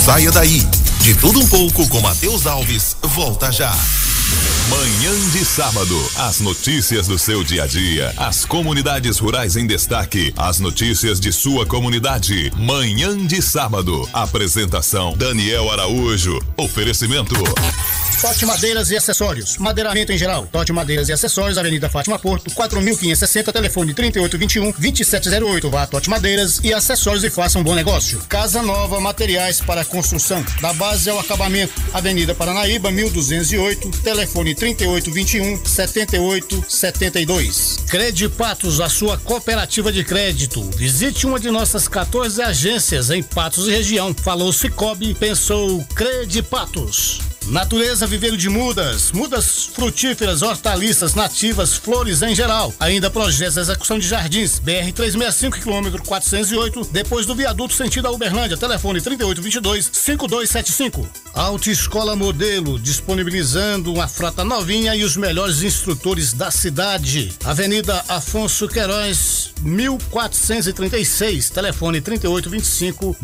saia daí. De tudo um pouco com Matheus Alves, volta já. Manhã de sábado. As notícias do seu dia a dia. As comunidades rurais em destaque. As notícias de sua comunidade. Manhã de sábado. Apresentação: Daniel Araújo. Oferecimento. Tote Madeiras e Acessórios. Madeiramento em geral. Tote Madeiras e Acessórios, Avenida Fátima Porto, 4560, telefone 3821 2708. Vá a Tote Madeiras e Acessórios e faça um bom negócio. Casa Nova, materiais para construção. Da base ao acabamento. Avenida Paranaíba, 1208, telefone 3821 7872. Credipatos, a sua cooperativa de crédito. Visite uma de nossas 14 agências em Patos e região. Falou Cicobi, pensou Credipatos. Natureza Viveiro de Mudas, mudas frutíferas, hortaliças nativas, flores em geral. Ainda projetos de execução de jardins, BR 365 km 408, depois do viaduto sentido a Uberlândia, telefone 3822 5275. Autoescola Modelo, disponibilizando uma frota novinha e os melhores instrutores da cidade. Avenida Afonso Queiroz, 1436, telefone 3825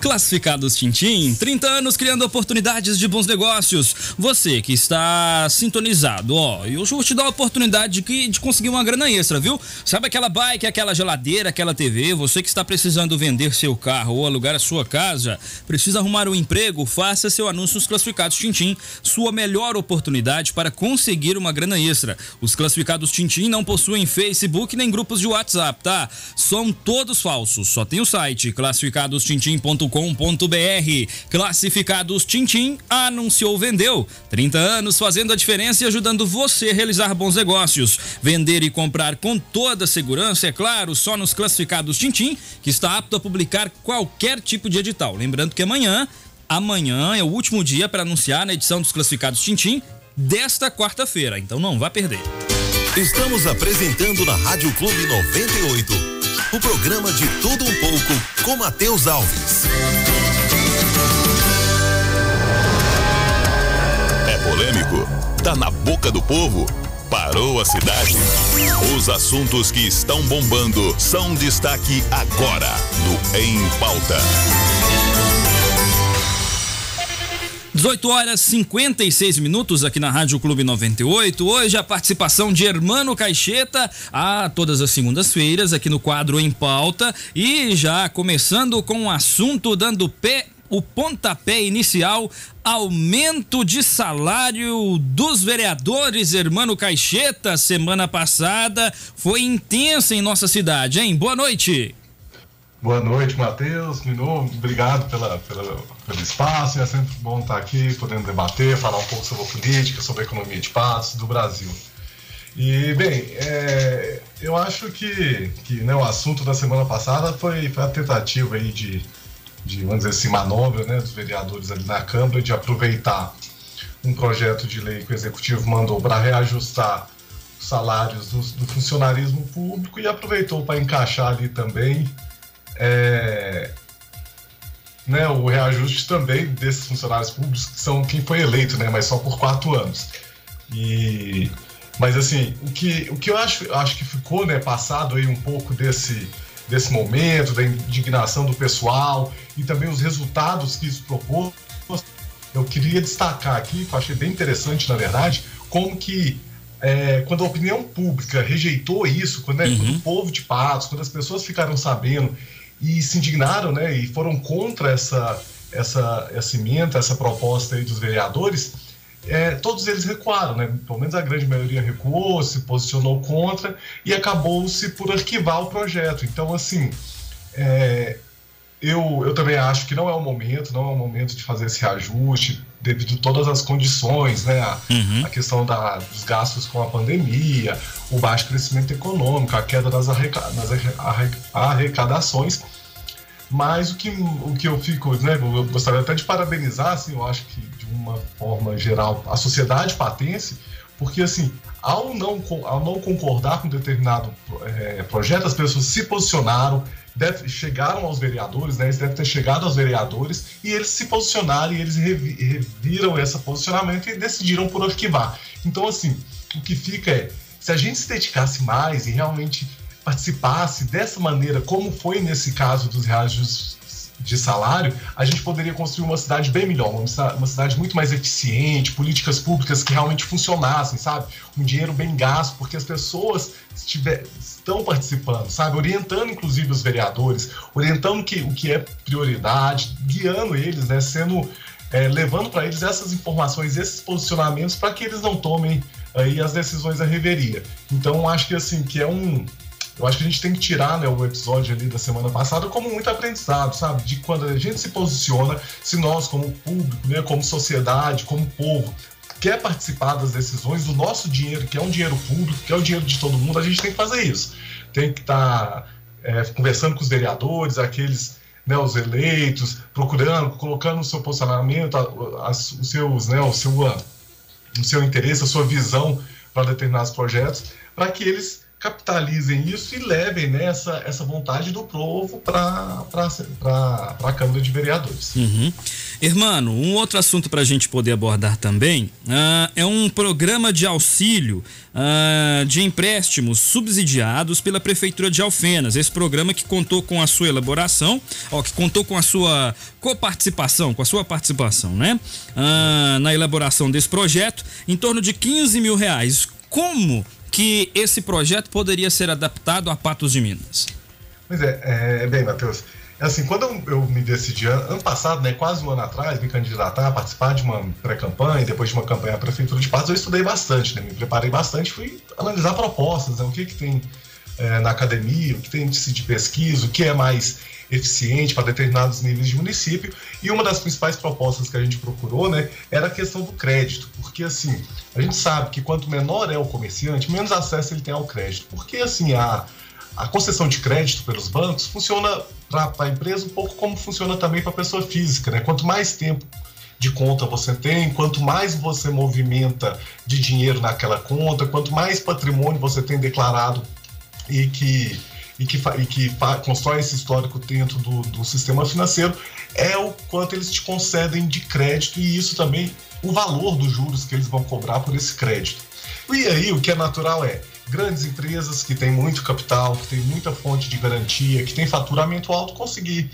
Classificados Tintim, 30 anos criando oportunidades de bons negócios. Você que está sintonizado, ó, eu vou te dar a oportunidade de, de conseguir uma grana extra, viu? Sabe aquela bike, aquela geladeira, aquela TV? Você que está precisando vender seu carro ou alugar a sua casa, precisa arrumar um emprego? Faça seu anúncio nos Classificados Tintim, sua melhor oportunidade para conseguir uma grana extra. Os Classificados Tintim não possuem Facebook nem grupos de WhatsApp, tá? São todos falsos. Só tem o site classificadostintim.com com.br Classificados Tintim anunciou vendeu. 30 anos fazendo a diferença e ajudando você a realizar bons negócios. Vender e comprar com toda segurança, é claro, só nos Classificados Tintim, que está apto a publicar qualquer tipo de edital. Lembrando que amanhã, amanhã é o último dia para anunciar na edição dos Classificados Tintim desta quarta-feira, então não vá perder. Estamos apresentando na Rádio Clube 98 o programa de tudo um pouco com Matheus Alves. É polêmico? Tá na boca do povo? Parou a cidade? Os assuntos que estão bombando são destaque agora no Em Pauta. 18 horas 56 minutos aqui na Rádio Clube 98. Hoje a participação de Hermano Caixeta a todas as segundas-feiras aqui no quadro Em Pauta e já começando com o assunto dando pé o pontapé inicial, aumento de salário dos vereadores, Hermano Caixeta, semana passada foi intensa em nossa cidade, hein? Boa noite. Boa noite, Matheus. De novo, obrigado pela, pela, pelo espaço. É sempre bom estar aqui, podendo debater, falar um pouco sobre política, sobre economia de Patos, do Brasil. E, bem, é, eu acho que, que né, o assunto da semana passada foi, foi a tentativa aí de, de, vamos dizer assim, manobra né, dos vereadores ali na Câmara de aproveitar um projeto de lei que o Executivo mandou para reajustar os salários do, do funcionarismo público e aproveitou para encaixar ali também é, né, o reajuste também desses funcionários públicos, que são quem foi eleito, né, mas só por quatro anos. E, mas assim, o que, o que eu acho, acho que ficou né, passado aí um pouco desse, desse momento, da indignação do pessoal e também os resultados que isso propôs, eu queria destacar aqui, que eu achei bem interessante, na verdade, como que é, quando a opinião pública rejeitou isso, quando, né, uhum. quando o povo de Patos, quando as pessoas ficaram sabendo e se indignaram, né, e foram contra essa essa essa emenda, essa proposta aí dos vereadores, é, todos eles recuaram, né? Pelo menos a grande maioria recuou, se posicionou contra e acabou-se por arquivar o projeto. Então, assim, é, eu, eu também acho que não é o momento, não é o momento de fazer esse reajuste, devido a todas as condições, né? A, uhum. a questão da, dos gastos com a pandemia, o baixo crescimento econômico, a queda das, arreca, nas arrecadações. Mas o que, o que eu fico, né? Eu gostaria até de parabenizar, assim, eu acho que de uma forma geral, a sociedade patense, porque assim, ao não, ao não concordar com determinado é, projeto, as pessoas se posicionaram, deve, chegaram aos vereadores, né? Eles devem ter chegado aos vereadores e eles se posicionaram e eles revi, reviram esse posicionamento e decidiram por arquivar. Então, assim, o que fica é, se a gente se dedicasse mais e realmente participasse dessa maneira, como foi nesse caso dos reajustes de salário, a gente poderia construir uma cidade bem melhor, uma, cidade muito mais eficiente, políticas públicas que realmente funcionassem, sabe? Um dinheiro bem gasto, porque as pessoas estiver, estão participando, sabe? Orientando, inclusive, os vereadores, orientando que, o que é prioridade, guiando eles, né? Sendo, é, levando para eles essas informações, esses posicionamentos, para que eles não tomem aí as decisões a reveria. Então, acho que assim, que é um eu acho que a gente tem que tirar né, o episódio ali da semana passada como muito aprendizado, sabe? De quando a gente se posiciona, se nós, como público, né, como sociedade, como povo, quer participar das decisões do nosso dinheiro, que é um dinheiro público, que é o dinheiro de todo mundo, a gente tem que fazer isso. Tem que estar tá, é, conversando com os vereadores, aqueles, né, os eleitos, procurando, colocando o seu posicionamento, as, os seus, né, o seu, o seu interesse, a sua visão para determinados projetos, para que eles capitalizem isso e levem né, essa, essa vontade do povo para a Câmara de Vereadores. Uhum. Irmão, um outro assunto para a gente poder abordar também uh, é um programa de auxílio uh, de empréstimos subsidiados pela Prefeitura de Alfenas. Esse programa que contou com a sua elaboração, ó, que contou com a sua coparticipação, com a sua participação, né? Uh, na elaboração desse projeto, em torno de 15 mil reais. Como que esse projeto poderia ser adaptado a Patos de Minas? Pois é, é bem, Matheus. É assim, quando eu, eu, me decidi, ano passado, né, quase um ano atrás, me candidatar participar de uma pré-campanha, depois de uma campanha à Prefeitura de Patos, eu estudei bastante, né, me preparei bastante, fui analisar propostas, né, o que, que tem é, na academia, o que tem de pesquisa, o que é mais eficiente para determinados níveis de município. E uma das principais propostas que a gente procurou, né, era a questão do crédito, porque assim, a gente sabe que quanto menor é o comerciante, menos acesso ele tem ao crédito, porque assim, a, a concessão de crédito pelos bancos funciona para a empresa um pouco como funciona também para a pessoa física, né? Quanto mais tempo de conta você tem, quanto mais você movimenta de dinheiro naquela conta, quanto mais patrimônio você tem declarado e que e que, e que constrói esse histórico dentro do, do sistema financeiro é o quanto eles te concedem de crédito e isso também o valor dos juros que eles vão cobrar por esse crédito. E aí o que é natural é grandes empresas que têm muito capital, que têm muita fonte de garantia, que têm faturamento alto, conseguir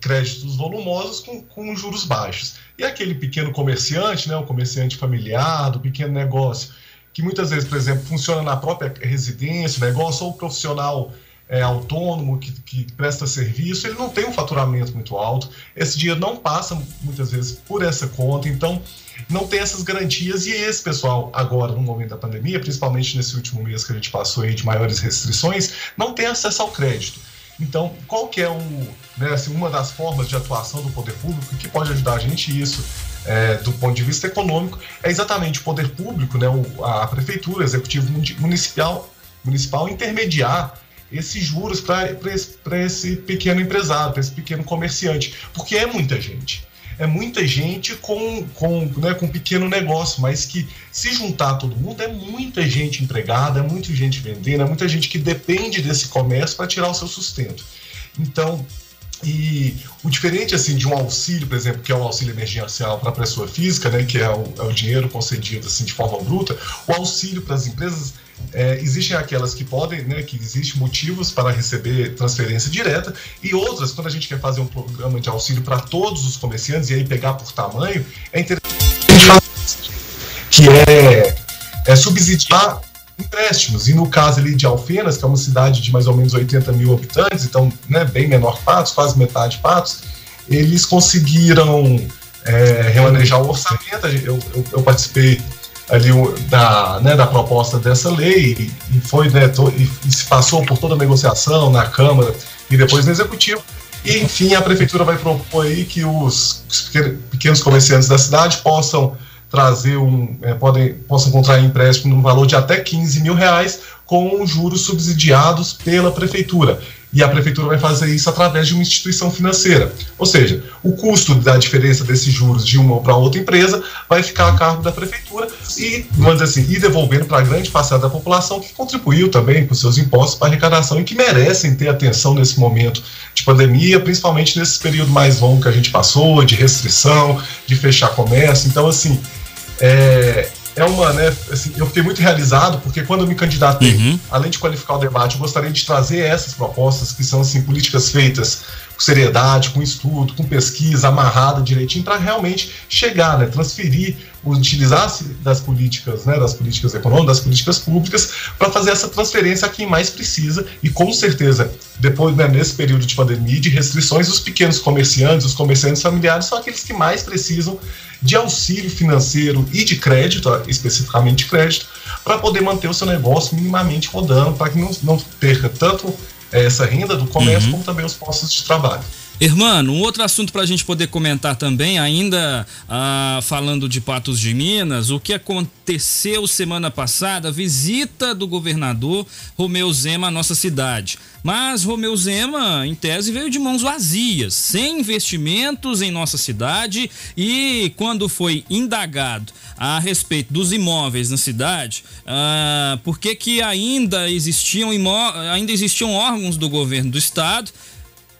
créditos volumosos com, com juros baixos. E aquele pequeno comerciante, né, o comerciante familiar, do pequeno negócio, que muitas vezes, por exemplo, funciona na própria residência, negócio ou profissional é, autônomo, que, que, presta serviço, ele não tem um faturamento muito alto, esse dinheiro não passa muitas vezes por essa conta, então não tem essas garantias. E esse pessoal agora no momento da pandemia, principalmente nesse último mês que a gente passou aí de maiores restrições, não tem acesso ao crédito. Então, qual que é o, né, assim, uma das formas de atuação do poder público? Que pode ajudar a gente isso é, do ponto de vista econômico é exatamente o poder público, né, o, a prefeitura, o executivo municipal, municipal intermediar esses juros para esse, esse pequeno empresário, para esse pequeno comerciante, porque é muita gente. É muita gente com, com, né, com pequeno negócio, mas que se juntar todo mundo é muita gente empregada, é muita gente vendendo, é muita gente que depende desse comércio para tirar o seu sustento. Então, e o diferente assim de um auxílio, por exemplo, que é o auxílio emergencial para a pessoa física, né, que é o, é o dinheiro concedido assim de forma bruta, o auxílio para as empresas é, existem aquelas que podem, né, que existem motivos para receber transferência direta e outras, quando a gente quer fazer um programa de auxílio para todos os comerciantes e aí pegar por tamanho, é interessante que é, é subsidiar empréstimos. E no caso ali de Alfenas, que é uma cidade de mais ou menos 80 mil habitantes, então né, bem menor que Patos, quase metade de Patos, eles conseguiram é, remanejar o orçamento. Eu, eu, eu participei ali da, né, da proposta dessa lei e foi né, to, e, e, se passou por toda a negociação na Câmara e depois no Executivo. E, enfim, a Prefeitura vai propor aí que os, os pequenos comerciantes da cidade possam trazer um, é, podem, possam contrair empréstimo no valor de até 15 mil reais com juros subsidiados pela Prefeitura e a prefeitura vai fazer isso através de uma instituição financeira. Ou seja, o custo da diferença desses juros de uma para outra empresa vai ficar a cargo da prefeitura e, vamos assim, ir devolvendo para a grande parcela da população que contribuiu também com seus impostos para a arrecadação e que merecem ter atenção nesse momento de pandemia, principalmente nesse período mais longo que a gente passou, de restrição, de fechar comércio. Então, assim, é, é uma, né, assim, eu fiquei muito realizado porque quando eu me candidatei, uhum. além de qualificar o debate, eu gostaria de trazer essas propostas que são assim políticas feitas com seriedade, com estudo, com pesquisa amarrada direitinho para realmente chegar, né, transferir, utilizar-se das políticas, né, das políticas econômicas, das políticas públicas para fazer essa transferência a quem mais precisa e com certeza depois né, nesse período de pandemia de restrições os pequenos comerciantes, os comerciantes familiares são aqueles que mais precisam de auxílio financeiro e de crédito, especificamente de crédito, para poder manter o seu negócio minimamente rodando, para que não, não perca tanto eh, essa renda do comércio uhum. como também os postos de trabalho. Irmão, um outro assunto para a gente poder comentar também, ainda ah, falando de Patos de Minas, o que aconteceu semana passada, visita do governador Romeu Zema à nossa cidade. Mas Romeu Zema, em tese, veio de mãos vazias, sem investimentos em nossa cidade e quando foi indagado a respeito dos imóveis na cidade, ah, por que ainda existiam, ainda existiam órgãos do governo do estado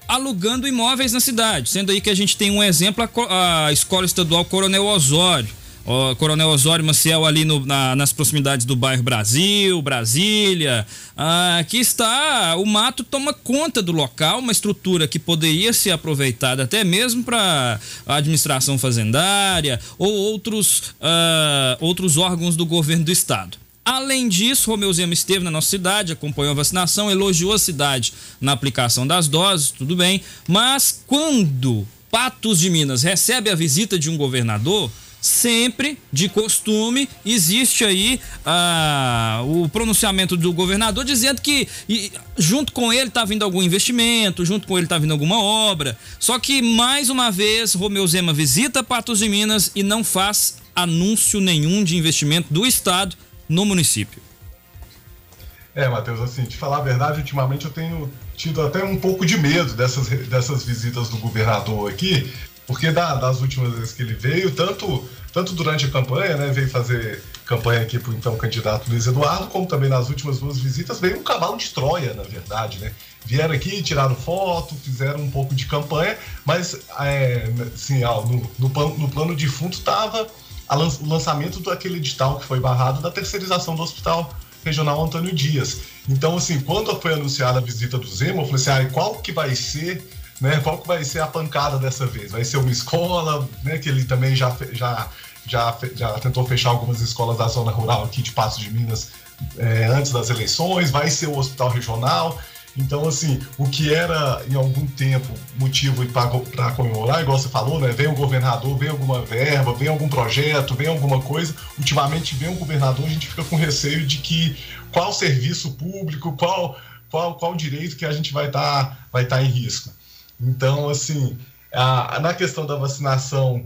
alugando imóveis na cidade. Sendo aí que a gente tem um exemplo, a, Escola Estadual Coronel Osório. O Coronel Osório Maciel ali no, na, nas proximidades do bairro Brasil, Brasília, ah, que está, o mato toma conta do local, uma estrutura que poderia ser aproveitada até mesmo para a administração fazendária ou outros, ah, outros órgãos do governo do estado. Além disso, Romeu Zema esteve na nossa cidade, acompanhou a vacinação, elogiou a cidade na aplicação das doses, tudo bem. Mas quando Patos de Minas recebe a visita de um governador, sempre, de costume, existe aí ah, o pronunciamento do governador dizendo que e, junto com ele está vindo algum investimento, junto com ele está vindo alguma obra. Só que, mais uma vez, Romeu Zema visita Patos de Minas e não faz anúncio nenhum de investimento do Estado no município. É, Matheus, assim, de falar a verdade, ultimamente eu tenho tido até um pouco de medo dessas, dessas visitas do governador aqui, porque da, das últimas vezes que ele veio, tanto, tanto durante a campanha, né, veio fazer campanha aqui para o então candidato Luiz Eduardo, como também nas últimas duas visitas, veio um cavalo de Troia, na verdade, né? Vieram aqui, tiraram foto, fizeram um pouco de campanha, mas, é, assim, ó, no, no, no plano de fundo estava o lançamento daquele edital que foi barrado da terceirização do Hospital Regional Antônio Dias. Então, assim, quando foi anunciada a visita do Zema, eu falei assim, ah, qual que vai ser, né, qual que vai ser a pancada dessa vez? Vai ser uma escola, né, que ele também já, já, já, já tentou fechar algumas escolas da zona rural aqui de Passos de Minas é, antes das eleições, vai ser o hospital regional. Então, assim, o que era em algum tempo motivo para comemorar, igual você falou, né? Vem o governador, vem alguma verba, vem algum projeto, vem alguma coisa. Ultimamente vem um governador, a gente fica com receio de que qual serviço público, qual qual, qual direito que a gente vai estar tá, vai tá em risco. Então, assim, a, na questão da vacinação,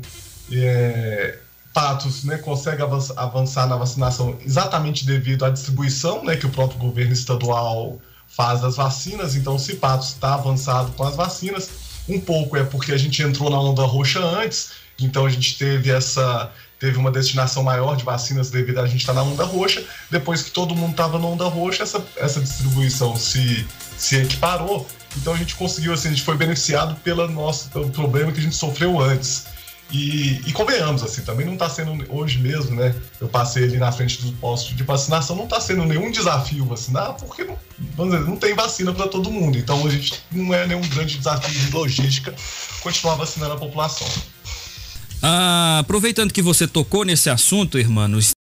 é, Patos né, consegue avançar na vacinação exatamente devido à distribuição né, que o próprio governo estadual faz das vacinas, então o Cipatos está avançado com as vacinas. Um pouco é porque a gente entrou na onda roxa antes, então a gente teve essa teve uma destinação maior de vacinas devido a gente estar tá na onda roxa. Depois que todo mundo estava na onda roxa, essa, essa distribuição se, se equiparou. Então a gente conseguiu, assim, a gente foi beneficiado pela nossa, pelo problema que a gente sofreu antes. E, e convenhamos, assim, também não está sendo hoje mesmo, né? Eu passei ali na frente do posto de vacinação, não está sendo nenhum desafio vacinar, porque não, vamos dizer, não tem vacina para todo mundo. Então a gente não é nenhum grande desafio de logística continuar vacinando a população. Ah, aproveitando que você tocou nesse assunto, irmãos,